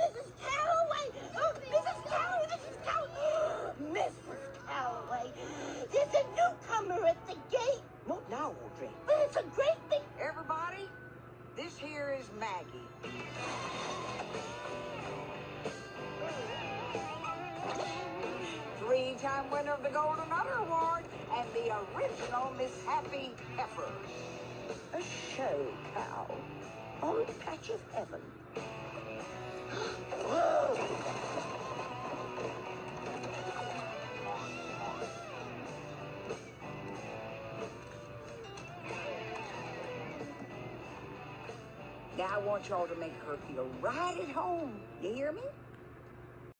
Mrs. Caloway! Oh, Mrs. Caloway! Mrs. Caloway! Mrs. Caloway! There's a newcomer at the gate! What now, Audrey? But it's a great thing! Everybody, this here is Maggie. Three-time winner of the Golden Udder Award and the original Miss Happy Heifer. A show cow on the patch of heaven. Now I want y'all to make her feel right at home. You hear me?